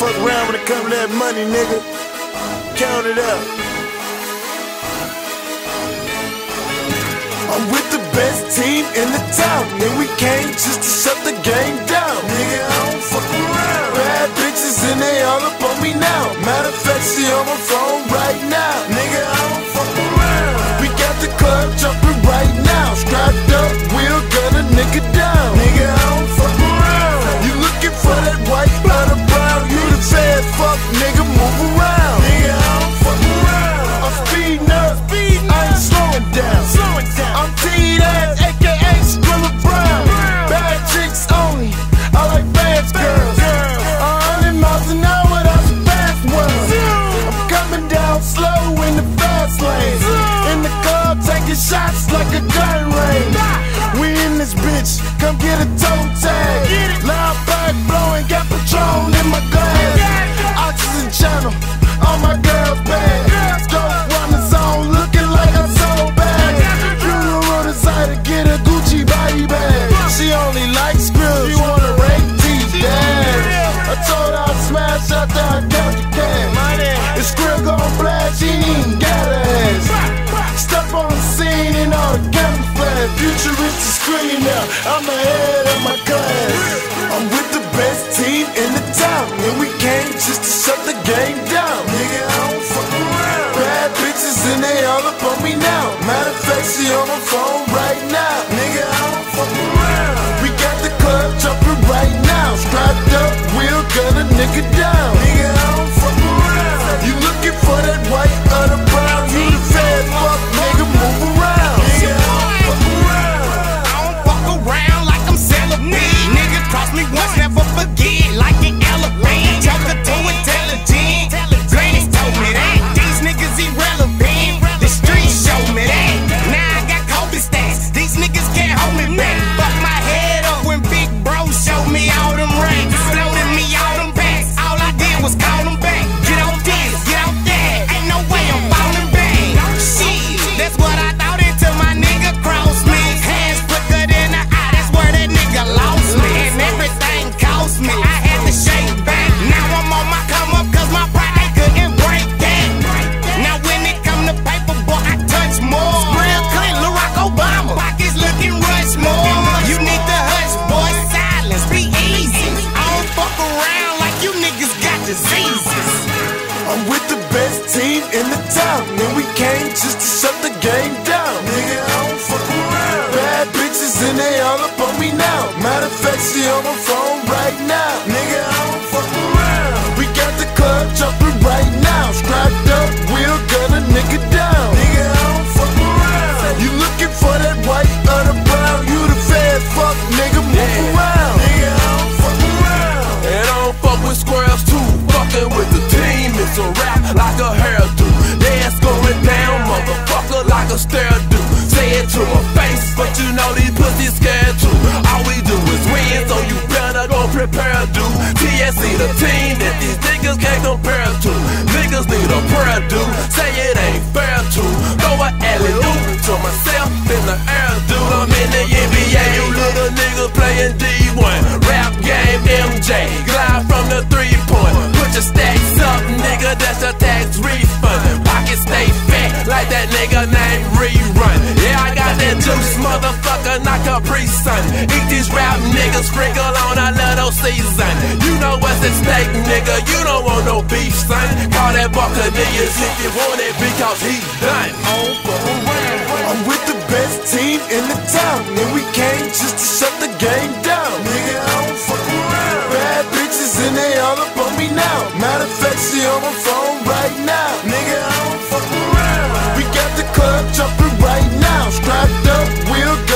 fuck around when it come to that money, nigga. Count it up. I'm with the best team in the town, and we came just to shut the game down. Nigga, I don't fuck around. Bad bitches and they all up on me now. Matter of fact, she on my fuck, nigga, out the account you can. It's grill gon' blast, she ain't even got ass. Step on the scene in all the camouflage. Futuristic screaming now, I'm ahead of my class. I'm with the best team in the town, and we came just to shut the game diseases. I'm with the best team in the town, and we came just to shut the game down. Nigga, I don't fuck around. Bad bitches and they all up on me now. Matter of fact, she on my phone right now. Nigga, I don't fuck around. We got the club jumping like do. Say it to her face, but you know these pussies scared too. All we do is win, so you better go prepare to. TSE the team that these niggas can't compare to. Niggas need a prayer, dude. Say it ain't fair to. Throw a alley oop to myself in the air, juice, motherfucker, not Capri Sun. Eat these rap niggas, sprinkle on a little season. You know what's at stake, nigga, you don't want no beef, son. Call that Buccaneers if you want it, because he done. Over. I'm with the best team in the town, and we came just to shut the game down. Nigga, I don't fuck around. Bad bitches, and they all up on me now. Matter of fact, she on my phone right now. Nigga, I don't fuck around the club jumping right now. Strapped up, we'll